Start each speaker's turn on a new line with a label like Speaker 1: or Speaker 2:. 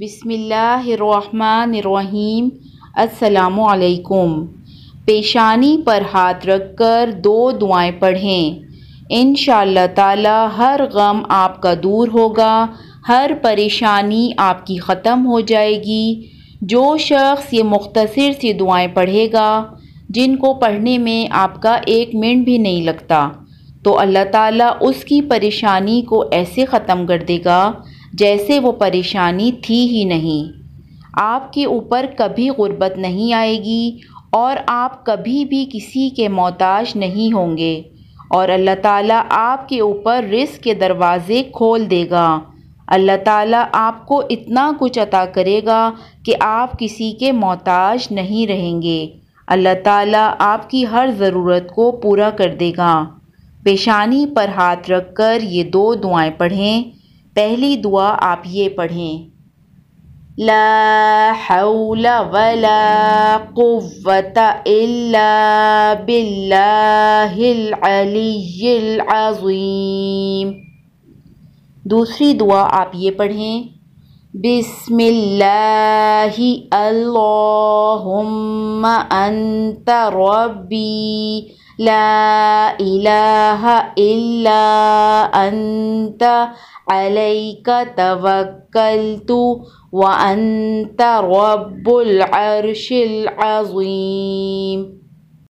Speaker 1: بسم اللہ الرحمن الرحیم۔ السلام علیکم۔ پیشانی پر ہاتھ رکھ کر دو دعائیں پڑھیں۔ انشاءاللہ اللہ تعالی ہر غم آپ کا دور ہوگا، ہر پریشانی آپ کی ختم ہو جائے گی۔ جو شخص یہ مختصر سی دعائیں پڑھے گا، جن کو پڑھنے میں آپ کا ایک منٹ بھی نہیں لگتا، تو اللہ تعالیٰ اس کی پریشانی کو ایسے ختم کر دے گا جیسے وہ پریشانی تھی ہی نہیں۔ آپ کے اوپر کبھی غربت نہیں آئے گی اور آپ کبھی بھی کسی کے محتاج نہیں ہوں گے۔ اور اللہ تعالیٰ آپ کے اوپر رزق کے دروازے کھول دے گا۔ اللہ تعالیٰ آپ کو اتنا کچھ عطا کرے گا کہ آپ کسی کے محتاج نہیں رہیں گے۔ اللہ تعالیٰ آپ کی ہر ضرورت کو پورا کر دے گا۔ پیشانی پر ہاتھ رکھ کر یہ دو دعائیں پڑھیں۔ پہلی دعا آپ یہ پڑھیں۔ لا حول ولا قوة الا باللہ العلی العظیم۔ دوسری دعا آپ یہ پڑھیں۔ بسم الله. اللهم أنت ربي. لا إله إلا أنت. عليك توكلت وأنت رب العرش العظيم.